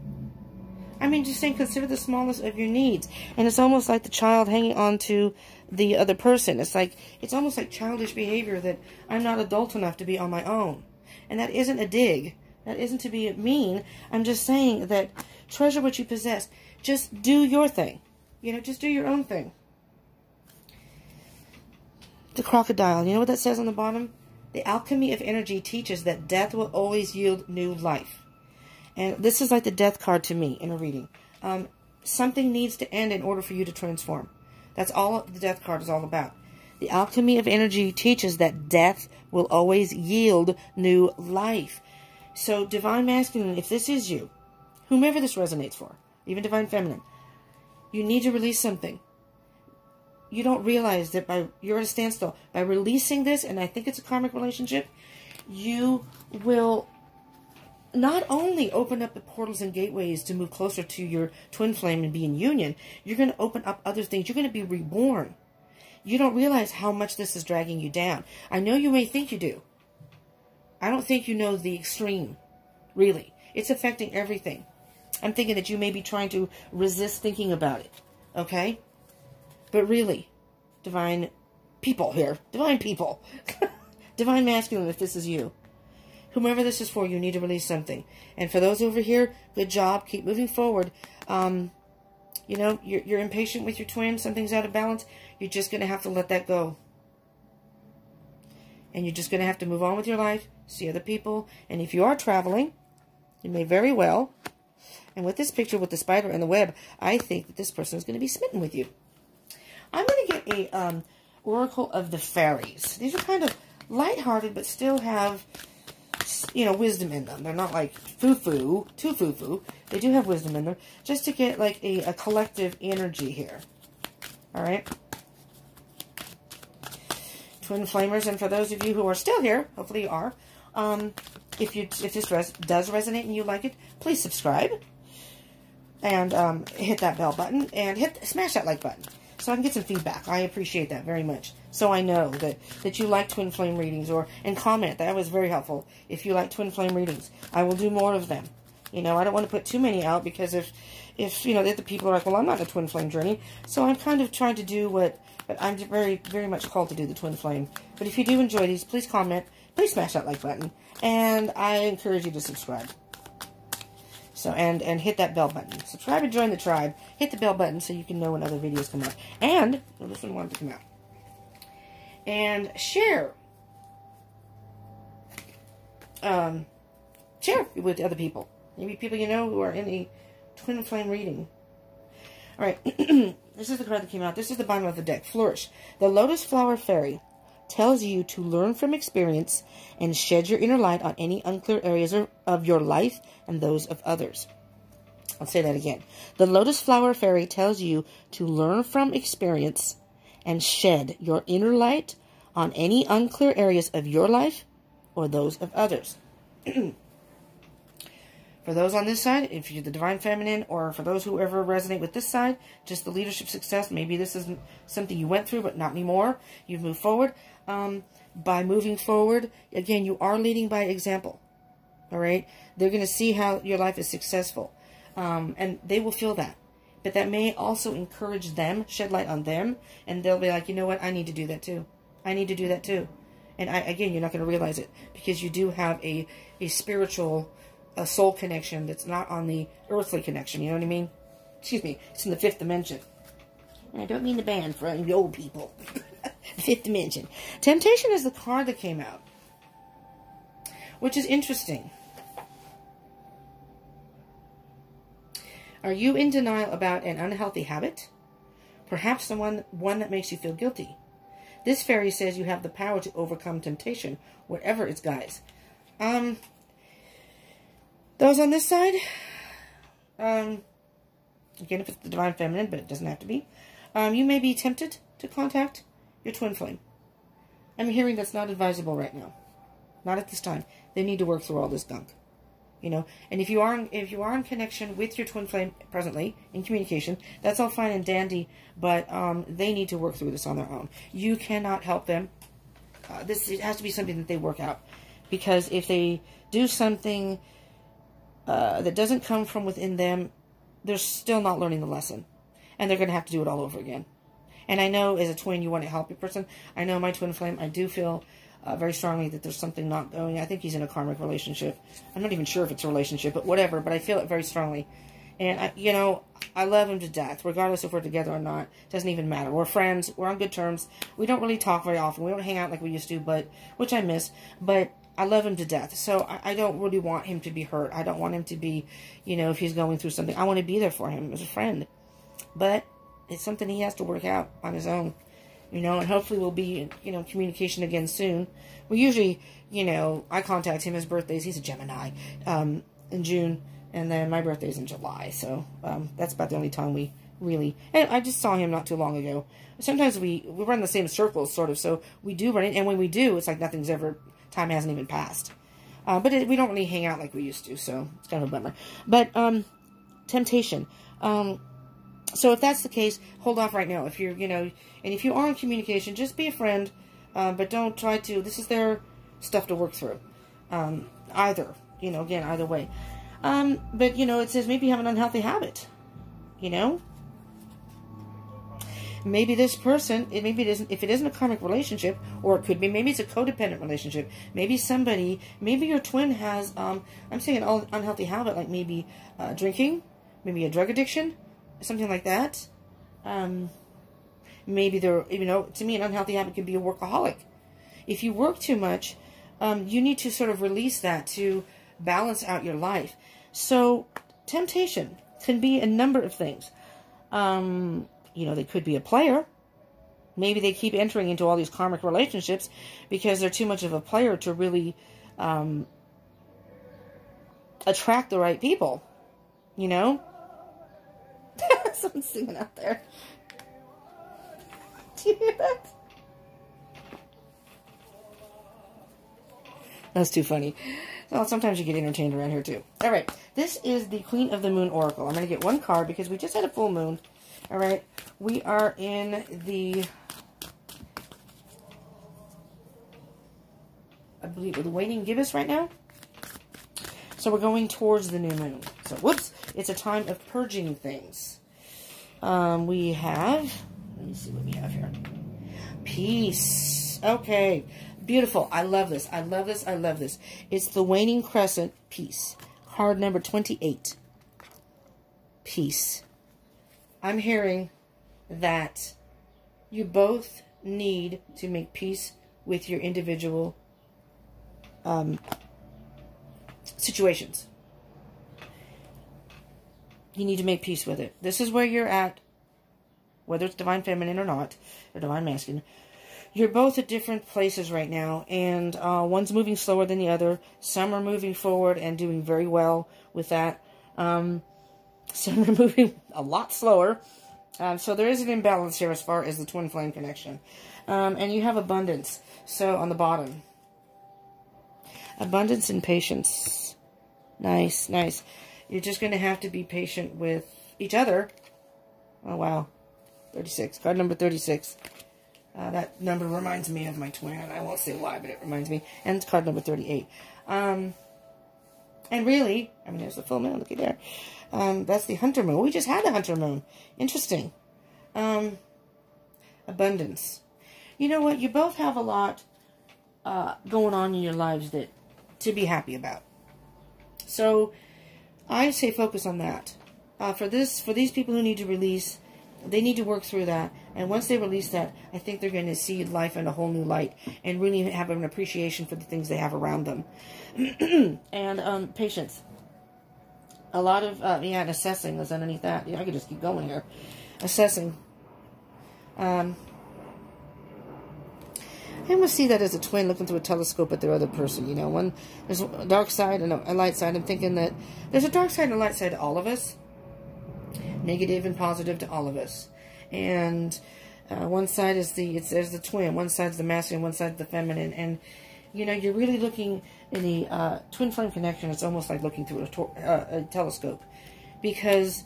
I mean, just saying, consider the smallness of your needs. And it's almost like the child hanging on to the other person. It's like, it's almost like childish behavior that I'm not adult enough to be on my own. And that isn't a dig. That isn't to be mean. I'm just saying that treasure what you possess. Just do your thing. You know, just do your own thing. The crocodile. You know what that says on the bottom? The alchemy of energy teaches that death will always yield new life. And this is like the death card to me in a reading. Um, something needs to end in order for you to transform. That's all the death card is all about. The alchemy of energy teaches that death will always yield new life. So, divine masculine, if this is you, whomever this resonates for, even divine feminine, you need to release something. You don't realize that by you're at a standstill. By releasing this, and I think it's a karmic relationship, you will not only open up the portals and gateways to move closer to your twin flame and be in union, you're going to open up other things. You're going to be reborn. You don't realize how much this is dragging you down. I know you may think you do. I don't think you know the extreme, really. It's affecting everything. I'm thinking that you may be trying to resist thinking about it, okay? But really, divine people here, divine people, divine masculine, if this is you, whomever this is for, you need to release something. And for those over here, good job. Keep moving forward. um, you know, you're, you're impatient with your twin, something's out of balance, you're just going to have to let that go. And you're just going to have to move on with your life, see other people. And if you are traveling, you may very well. And with this picture with the spider and the web, I think that this person is going to be smitten with you. I'm going to get a um, Oracle of the Fairies. These are kind of lighthearted, but still have, you know, wisdom in them. They're not like foo-foo, too foo-foo. They do have wisdom in them, just to get like a, a collective energy here. All right? Twin Flamers, and for those of you who are still here, hopefully you are, um, if you if this res does resonate and you like it, please subscribe and um, hit that bell button and hit smash that like button so I can get some feedback. I appreciate that very much. So I know that, that you like Twin Flame readings or and comment. That was very helpful. If you like Twin Flame readings, I will do more of them. You know, I don't want to put too many out because if, if you know, the people are like, well, I'm not a Twin Flame journey. So I'm kind of trying to do what, but I'm very, very much called to do the Twin Flame. But if you do enjoy these, please comment. Please smash that like button. And I encourage you to subscribe. So, and, and hit that bell button. Subscribe and join the tribe. Hit the bell button so you can know when other videos come out. And, well, this one wanted to come out. And share. Um, share with other people. Maybe people you know who are in the twin flame reading. All right, this is the card that came out. This is the bottom of the deck. Flourish. The Lotus Flower Fairy tells you to learn from experience and shed your inner light on any unclear areas of your life and those of others. I'll say that again. The Lotus Flower Fairy tells you to learn from experience and shed your inner light on any unclear areas of your life or those of others. for those on this side, if you're the Divine Feminine, or for those who ever resonate with this side, just the leadership success, maybe this isn't something you went through, but not anymore. You've moved forward. Um, by moving forward, again, you are leading by example. All right? They're going to see how your life is successful. Um, and they will feel that. But that may also encourage them, shed light on them, and they'll be like, you know what, I need to do that too. I need to do that too. And I, again, you're not going to realize it because you do have a, a spiritual, a soul connection that's not on the earthly connection. You know what I mean? Excuse me. It's in the fifth dimension. I don't mean the band for the old people. fifth dimension. Temptation is the card that came out. Which is interesting. Are you in denial about an unhealthy habit? Perhaps the one, one that makes you feel guilty. This fairy says you have the power to overcome temptation, whatever its guise. Um, those on this side, um, again, if it's the Divine Feminine, but it doesn't have to be, um, you may be tempted to contact your twin flame. I'm hearing that's not advisable right now. Not at this time. They need to work through all this gunk. You know, and if you are in, if you are in connection with your twin flame presently in communication, that's all fine and dandy. But um, they need to work through this on their own. You cannot help them. Uh, this has to be something that they work out, because if they do something uh, that doesn't come from within them, they're still not learning the lesson, and they're going to have to do it all over again. And I know as a twin, you want to help your person. I know my twin flame, I do feel uh, very strongly that there's something not going. I think he's in a karmic relationship. I'm not even sure if it's a relationship, but whatever. But I feel it very strongly. And, I, you know, I love him to death, regardless if we're together or not. Doesn't even matter. We're friends. We're on good terms. We don't really talk very often. We don't hang out like we used to, but which I miss. But I love him to death. So I, I don't really want him to be hurt. I don't want him to be, you know, if he's going through something. I want to be there for him as a friend. But it's something he has to work out on his own you know, and hopefully we'll be you know, communication again soon. We usually, you know, I contact him, his birthday's, he's a Gemini, um, in June, and then my birthday's in July, so, um, that's about the only time we really, and I just saw him not too long ago. Sometimes we, we run the same circles, sort of, so we do run it, and when we do, it's like nothing's ever, time hasn't even passed. Uh, but it, we don't really hang out like we used to, so it's kind of a bummer. But, um, temptation. Um, so if that's the case, hold off right now. If you're, you know, and if you are in communication, just be a friend, uh, but don't try to, this is their stuff to work through. Um, either, you know, again, either way. Um, but, you know, it says maybe you have an unhealthy habit, you know? Maybe this person, it maybe it isn't, if it isn't a karmic relationship, or it could be, maybe it's a codependent relationship. Maybe somebody, maybe your twin has, um, I'm saying an unhealthy habit, like maybe uh, drinking, maybe a drug addiction, something like that. Um, maybe they're, you know, to me, an unhealthy habit can be a workaholic. If you work too much, um, you need to sort of release that to balance out your life. So, temptation can be a number of things. Um, you know, they could be a player. Maybe they keep entering into all these karmic relationships because they're too much of a player to really um, attract the right people. You know? Someone's singing out there. Do you hear that? That's too funny. Well, sometimes you get entertained around here too. All right, this is the Queen of the Moon Oracle. I'm going to get one card because we just had a full moon. All right, we are in the, I believe, the waning gibbous right now. So we're going towards the new moon. So, whoops, it's a time of purging things. Um, we have, let me see what we have here. Peace. Okay. Beautiful. I love this. I love this. I love this. It's the Waning Crescent Peace. Card number 28. Peace. I'm hearing that you both need to make peace with your individual um, situations. You need to make peace with it. This is where you're at, whether it's divine feminine or not, or divine masculine you're both at different places right now, and uh, one's moving slower than the other. Some are moving forward and doing very well with that. Um, some are moving a lot slower. Um, so there is an imbalance here as far as the twin flame connection. Um, and you have abundance. So on the bottom. Abundance and patience. Nice, nice. You're just going to have to be patient with each other. Oh, wow. 36. Card number 36. Uh, that number reminds me of my twin. I won't say why, but it reminds me. And it's card number 38. Um, and really, I mean, there's the full moon. Looky there. Um, that's the hunter moon. We just had the hunter moon. Interesting. Um, abundance. You know what? You both have a lot uh, going on in your lives that to be happy about. So, I say focus on that. Uh, for this, for these people who need to release they need to work through that. And once they release that, I think they're going to see life in a whole new light and really have an appreciation for the things they have around them. and um, patience. A lot of, uh, yeah, and assessing is underneath that. Yeah, I could just keep going here. Assessing. Um, I almost see that as a twin looking through a telescope at their other person. You know, when there's a dark side and a, a light side, I'm thinking that there's a dark side and a light side to all of us negative and positive to all of us. And uh, one side is the, it's, there's the twin, one side's the masculine, one side's the feminine. And, you know, you're really looking in the uh, twin flame connection, it's almost like looking through a, uh, a telescope. Because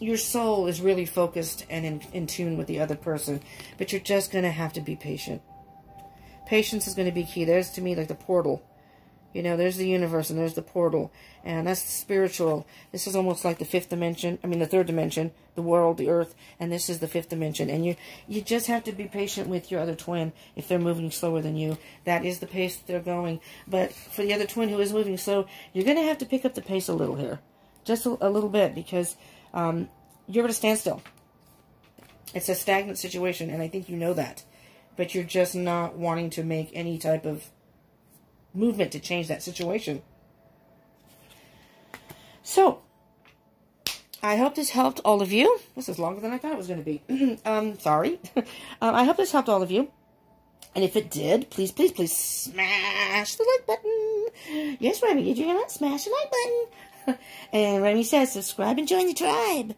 your soul is really focused and in, in tune with the other person. But you're just going to have to be patient. Patience is going to be key. There's, to me, like the portal you know, there's the universe and there's the portal. And that's the spiritual. This is almost like the fifth dimension. I mean, the third dimension, the world, the earth. And this is the fifth dimension. And you, you just have to be patient with your other twin if they're moving slower than you. That is the pace that they're going. But for the other twin who is moving slow, you're going to have to pick up the pace a little here. Just a, a little bit because um, you're at a standstill. It's a stagnant situation, and I think you know that. But you're just not wanting to make any type of movement to change that situation. So, I hope this helped all of you. This is longer than I thought it was going to be. um, sorry. um, I hope this helped all of you. And if it did, please, please, please smash the like button. Yes, Remy, did you hear that? Smash the like button. and Remy says, subscribe and join the tribe.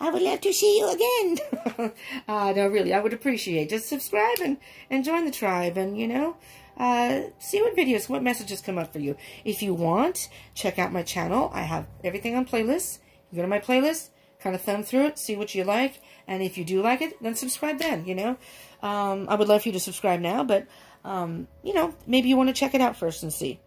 I would love to see you again. uh, no, really, I would appreciate. Just subscribe and, and join the tribe. And, you know, uh, see what videos, what messages come up for you. If you want, check out my channel. I have everything on playlists. You go to my playlist, kind of thumb through it, see what you like, and if you do like it, then subscribe then, you know. Um, I would love for you to subscribe now, but, um, you know, maybe you want to check it out first and see.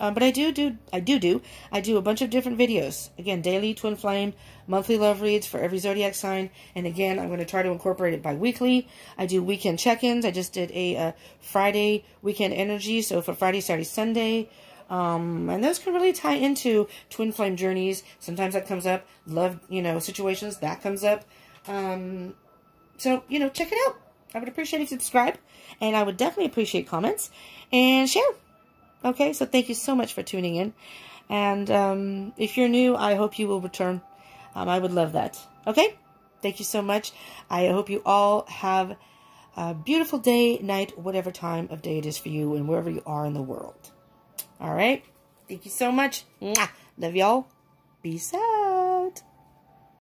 Um, but I do do, I do do, I do a bunch of different videos. Again, daily twin flame, monthly love reads for every zodiac sign. And again, I'm going to try to incorporate it bi-weekly. I do weekend check-ins. I just did a, a, Friday weekend energy. So for Friday, Saturday, Sunday, Um, and those can really tie into twin flame journeys. Sometimes that comes up. Love, you know, situations, that comes up. Um, so, you know, check it out. I would appreciate if you subscribe. And I would definitely appreciate comments and share. Okay, so thank you so much for tuning in. And um, if you're new, I hope you will return. Um, I would love that. Okay? Thank you so much. I hope you all have a beautiful day, night, whatever time of day it is for you and wherever you are in the world. All right? Thank you so much. Mwah. Love y'all. Peace out.